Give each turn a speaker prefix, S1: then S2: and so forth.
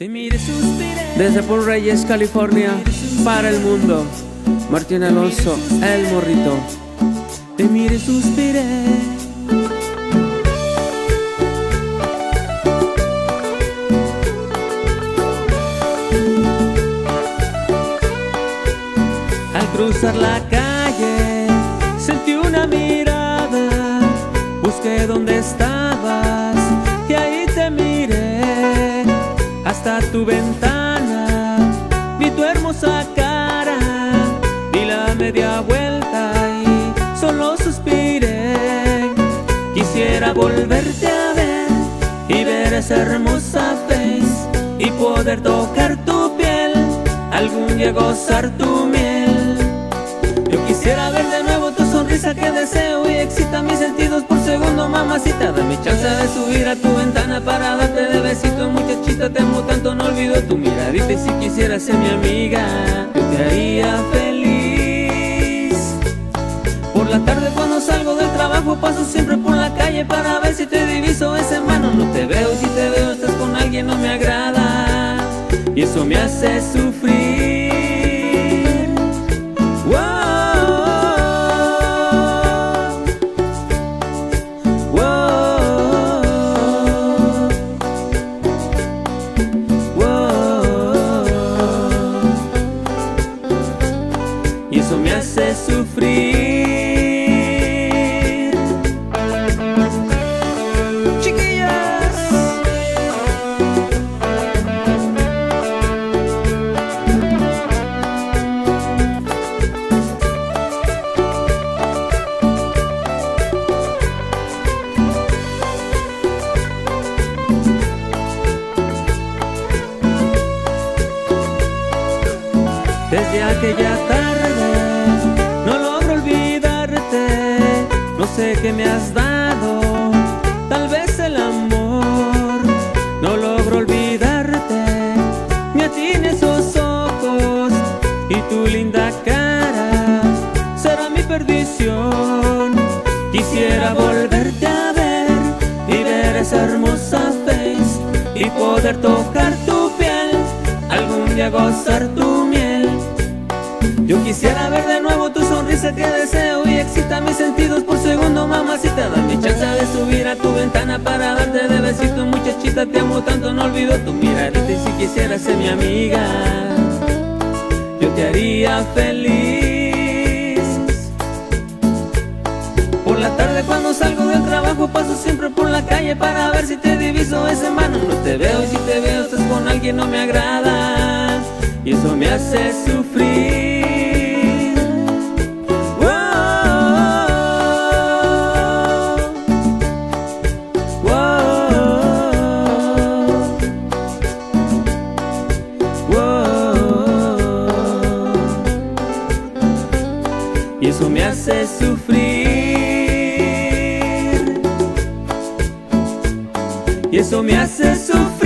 S1: Desde Paul Reyes, California, para el mundo. Martín Alonso, el morrito. Te mire, suspiré. Al cruzar la calle, sentí una mirada. Busqué dónde estabas tu ventana. Vi tu hermosa cara, di la media vuelta y solo suspiré. Quisiera volverte a ver y ver esa hermosa face y poder tocar tu piel, algún día gozar tu miel. Yo quisiera ver de nuevo tu sonrisa que deseo y excita mis sentidos por segundo, mamacita. Dame chance de subir a tu ventana para darte de besito, muchachita. Te amo tanto, no olvido tu miradita. Si quisieras ser mi amiga, yo te haría feliz. Por la tarde, cuando salgo del trabajo, paso siempre por la calle para ver si te diviso ese mano. No te veo, si te veo, estás con alguien, no me agrada. Y eso me hace sufrir. Hace sufrir. Chiquillas. Desde aquella tarde sé qué me has dado, tal vez el amor, no logro olvidarte, me atiene esos ojos y tu linda cara será mi perdición. Quisiera volverte a ver y ver esa hermosa face y poder tocar tu piel, algún día gozar tu miel. Yo quisiera ver de nuevo que deseo y excita mis sentidos por segundo, mamacita. Dame chance de subir a tu ventana para darte de besito, muchachita. Te amo tanto, no olvido tu miradita. Y si quisieras ser mi amiga, yo te haría feliz. Por la tarde, cuando salgo del trabajo, paso siempre por la calle para ver si te diviso ese mano. No te veo y si te veo, estás con alguien, no me agrada. Y eso me hace sufrir. Y eso me hace sufrir. Y eso me hace sufrir.